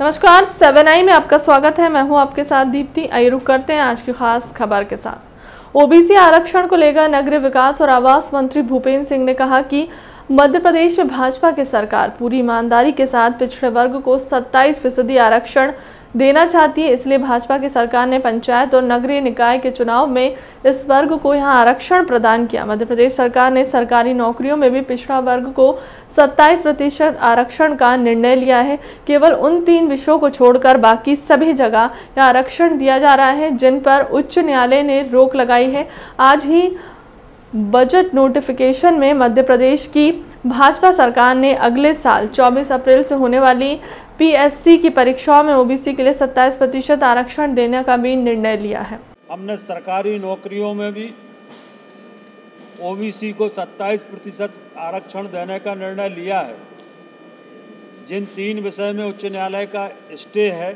नमस्कार सेवन आई में आपका स्वागत है। मैं हूँ आपके साथ दीप्ति। आई रुक करते हैं आज की खास खबर के साथ। ओबीसी आरक्षण को लेकर नगरीय विकास और आवास मंत्री भूपेंद्र सिंह ने कहा कि मध्य प्रदेश में भाजपा की सरकार पूरी ईमानदारी के साथ पिछड़े वर्ग को 27 फ़ीसदी आरक्षण देना चाहती है, इसलिए भाजपा की सरकार ने पंचायत और नगरीय निकाय के चुनाव में इस वर्ग को यहाँ आरक्षण प्रदान किया। मध्य प्रदेश सरकार ने सरकारी नौकरियों में भी पिछड़ा वर्ग को 27 प्रतिशत आरक्षण का निर्णय लिया है। केवल उन तीन विषयों को छोड़कर बाकी सभी जगह यह आरक्षण दिया जा रहा है, जिन पर उच्च न्यायालय ने रोक लगाई है। आज ही बजट नोटिफिकेशन में मध्य प्रदेश की भाजपा सरकार ने अगले साल 24 अप्रैल से होने वाली पीएससी की परीक्षाओं में ओबीसी के लिए 27 प्रतिशत आरक्षण देने का भी निर्णय लिया है। हमने सरकारी नौकरियों में भी ओबीसी को 27 प्रतिशत आरक्षण देने का निर्णय लिया है। जिन तीन विषय में उच्च न्यायालय का स्टे है,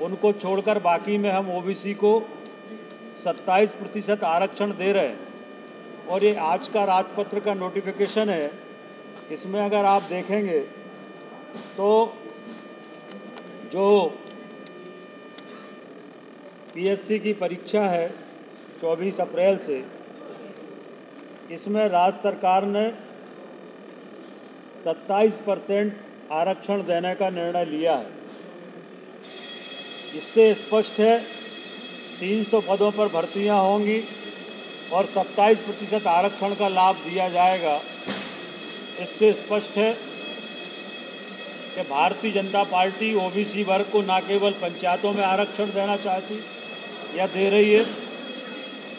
उनको छोड़कर बाकी में हम ओबीसी को 27 प्रतिशत आरक्षण दे रहे हैं। और ये आज का राजपत्र का नोटिफिकेशन है। इसमें अगर आप देखेंगे तो जो पीएससी की परीक्षा है 24 अप्रैल से, इसमें राज्य सरकार ने 27 परसेंट आरक्षण देने का निर्णय लिया है। इससे स्पष्ट है 300 पदों पर भर्तियाँ होंगी और 27 प्रतिशत आरक्षण का लाभ दिया जाएगा। इससे स्पष्ट है कि भारतीय जनता पार्टी ओबीसी वर्ग को न केवल पंचायतों में आरक्षण देना चाहती या दे रही है,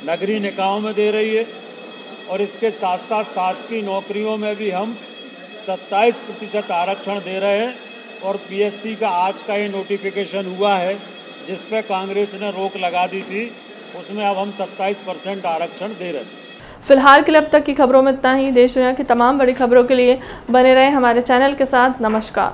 नगरीय निकायों में दे रही है, और इसके साथ साथ शासकीय नौकरियों में भी हम 27 प्रतिशत आरक्षण दे रहे हैं, और पीएससी का आज का ये नोटिफिकेशन हुआ है, जिस पर कांग्रेस ने रोक लगा दी थी, उसमें अब हम 27 परसेंट आरक्षण दे रहे हैं। फ़िलहाल के लिए अब तक की खबरों में इतना ही। देश दुनिया की तमाम बड़ी खबरों के लिए बने रहे हमारे चैनल के साथ। नमस्कार।